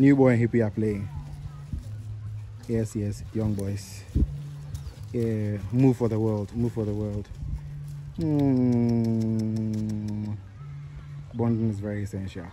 New boy and hippie are playing. Yes, yes, young boys. Yeah, move for the world, move for the world. Mm. Bonding is very essential.